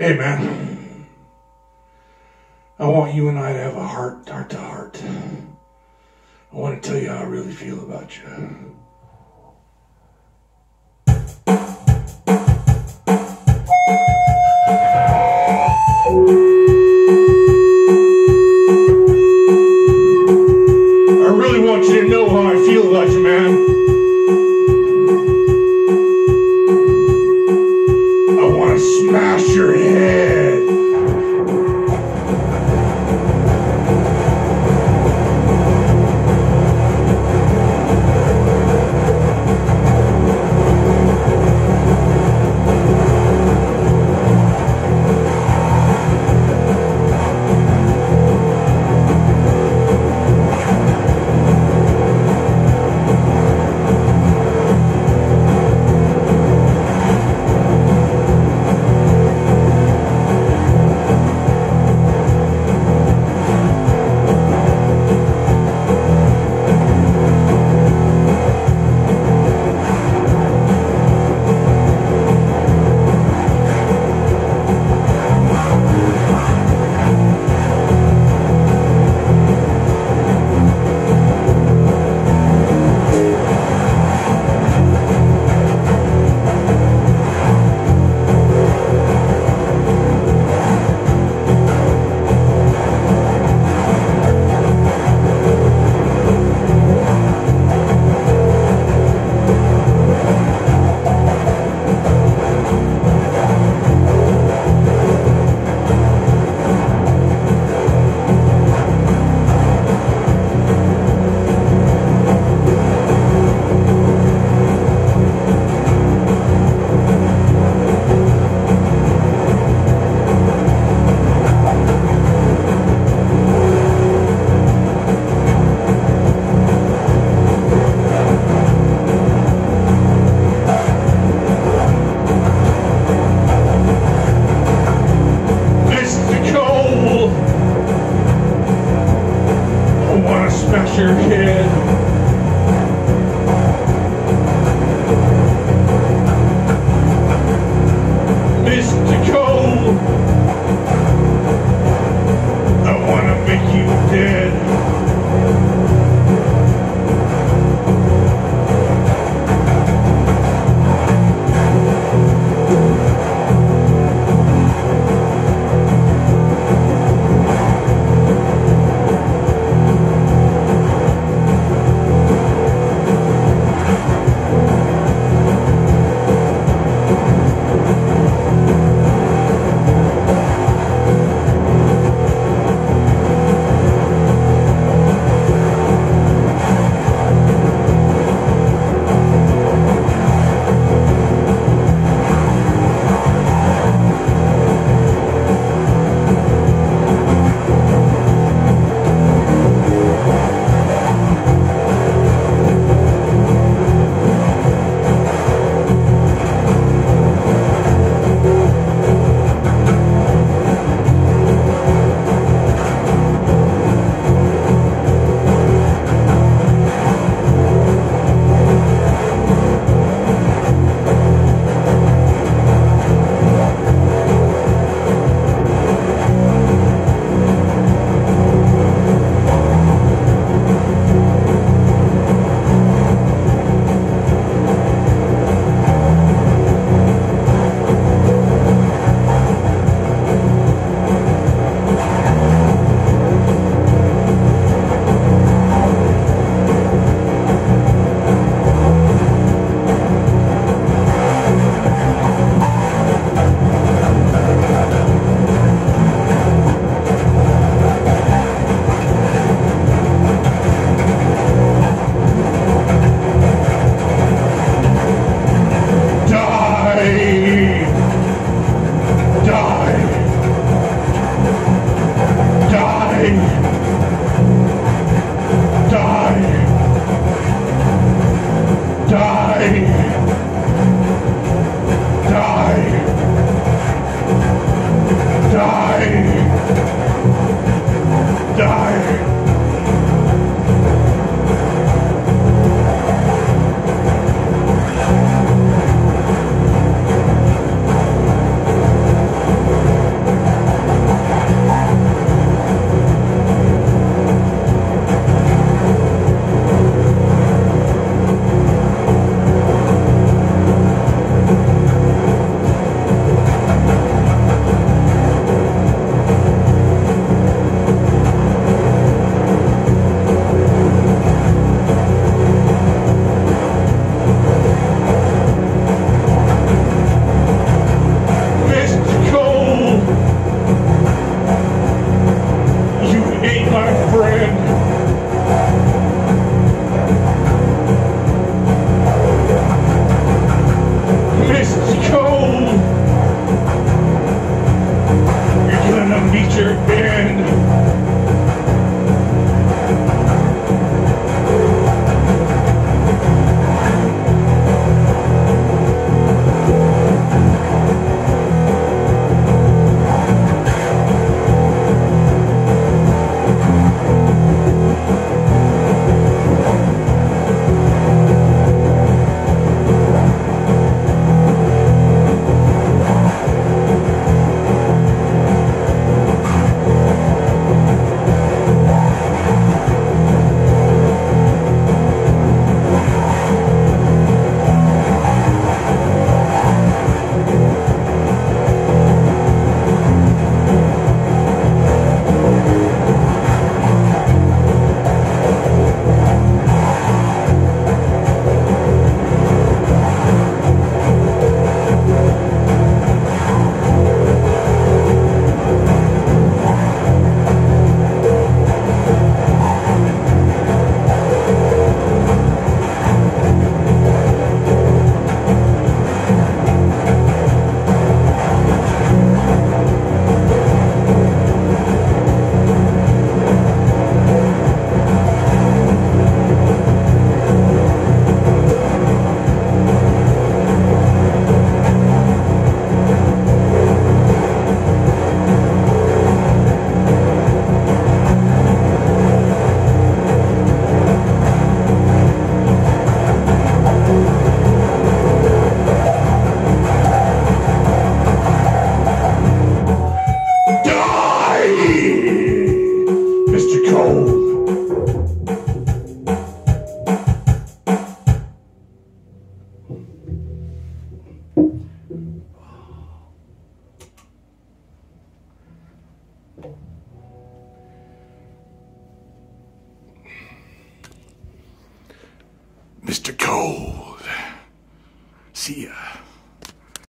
Hey, man. I want you and I to have a heart, heart to heart. I want to tell you how I really feel about you. Yeah. your hand. Ya.